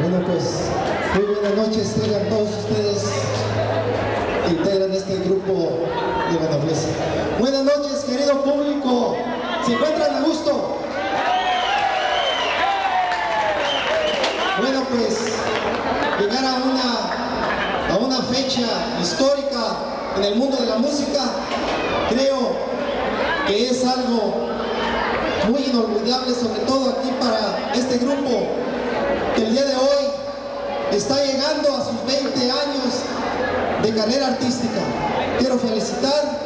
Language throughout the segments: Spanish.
Bueno, pues muy buenas noches, tengan todos ustedes que integran este grupo de Guanajuato. Buenas noches, querido público. ¿Se encuentran a gusto? Bueno, pues llegar a una, a una fecha histórica en el mundo de la música, creo que es algo muy inolvidable, sobre todo aquí para este grupo que el día de hoy está llegando a sus 20 años de carrera artística. Quiero felicitar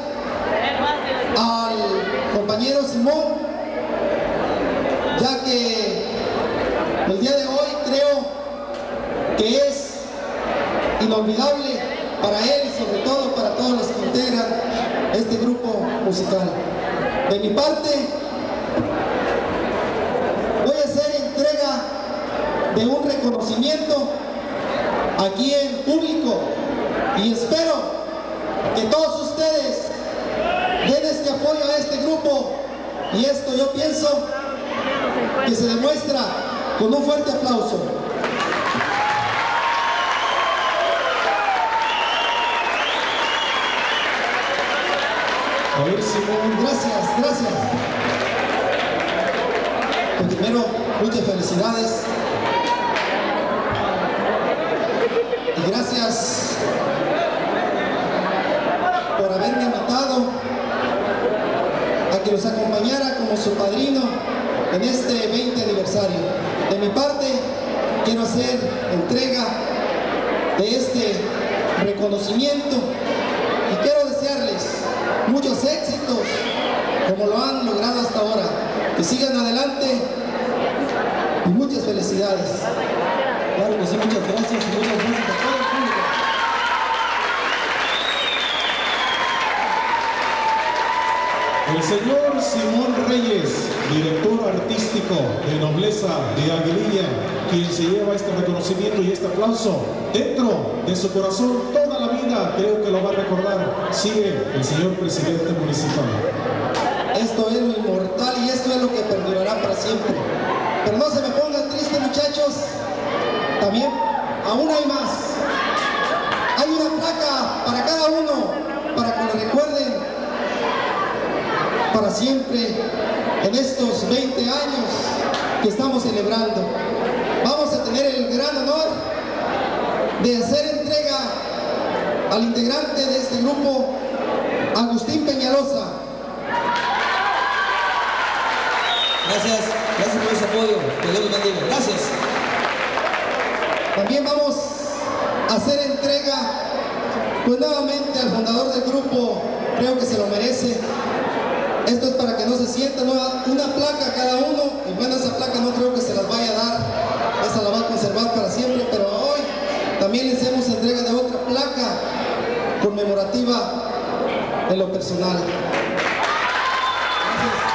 al compañero Simón, ya que el día de hoy creo que es inolvidable para él y sobre todo para todos los que integran este grupo musical. De mi parte, voy a hacer entrega de un reconocimiento aquí en público y espero que todos ustedes den este apoyo a este grupo y esto yo pienso que se demuestra con un fuerte aplauso. Gracias, gracias. Primero, muchas felicidades. Y gracias por haberme invitado a que los acompañara como su padrino en este 20 aniversario. De mi parte, quiero hacer entrega de este reconocimiento y quiero desearles muchos éxitos como lo han logrado. Sigan adelante y muchas felicidades. Claro que sí, muchas gracias el. El señor Simón Reyes, director artístico de Nobleza de Aguililla, quien se lleva este reconocimiento y este aplauso dentro de su corazón toda la vida, creo que lo va a recordar. Sigue el señor presidente municipal. Esto es lo inmortal y esto es lo que perdurará para siempre. Pero no se me pongan tristes muchachos. También, aún hay más. Hay una placa para cada uno, para que lo recuerden para siempre en estos 20 años que estamos celebrando. Vamos a tener el gran honor de hacer entrega al integrante de este grupo, Agustín Peñalosa. Gracias, gracias por ese apoyo. Que Dios los bendiga. Gracias. También vamos a hacer entrega, pues nuevamente al fundador del grupo, creo que se lo merece. Esto es para que no se sienta una, placa cada uno, y bueno, esa placa no creo que se las vaya a dar, esa la va a conservar para siempre, pero hoy también le hacemos entrega de otra placa conmemorativa en lo personal. Gracias.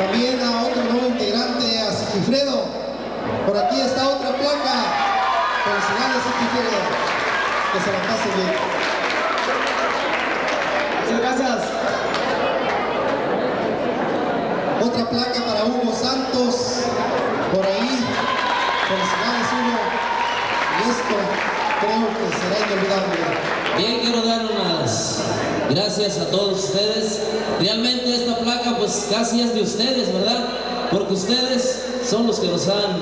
También a otro nuevo integrante, a Sigifredo. Por aquí está otra placa. Felicidades, Sigifredo. Que se la pase bien. Muchas gracias. Otra placa para Hugo Santos. Por ahí. Felicidades, Hugo. Y esto creo que será inolvidable. Bien, quiero dar unas gracias a todos ustedes. Realmente esta placa pues casi es de ustedes, ¿verdad? Porque ustedes son los que nos han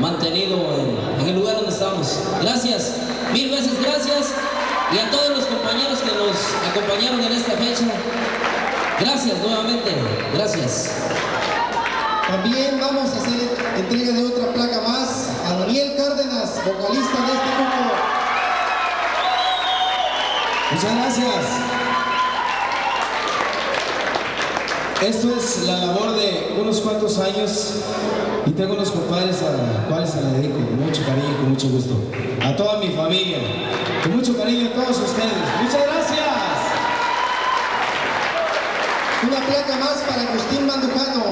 mantenido en, en el lugar donde estamos. Gracias, mil veces gracias. Y a todos los compañeros que nos acompañaron en esta fecha, gracias nuevamente, gracias. También vamos a hacer entrega de otra placa más a Daniel Cárdenas, vocalista de este grupo. Muchas gracias. Esto es la labor de unos cuantos años y tengo unos compadres a los cuales se la dedico con mucho cariño y con mucho gusto. A toda familia. Con mucho cariño a todos ustedes. Muchas gracias. Una placa más para Agustín Mandujano.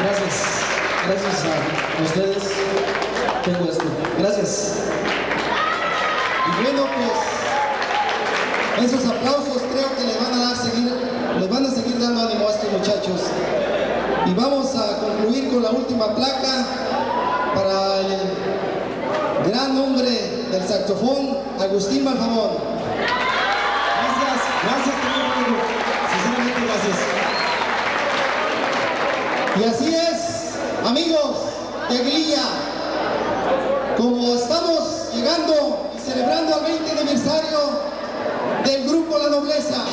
Gracias. Gracias a ustedes. Tengo esto. Gracias. Y bueno, pues esos aplausos creo que les van a dar seguir, les van a seguir dando ánimo a estos muchachos. Y vamos a la última placa para el gran hombre del saxofón, Agustín Maljamón. Gracias, gracias querido sinceramente gracias. Y así es, amigos de Aguililla, como estamos llegando y celebrando el 20 aniversario del grupo La Nobleza.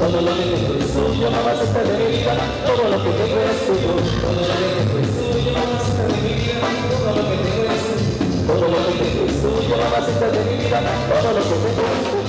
Todo lo que tengo es suyo, jamás está de mi vida. Todo lo que tengo es suyo. Todo lo que tengo es suyo, jamás está de mi vida. Todo lo que tengo es suyo. Todo lo que tengo es suyo, jamás está de mi vida. Todo lo que tengo es suyo.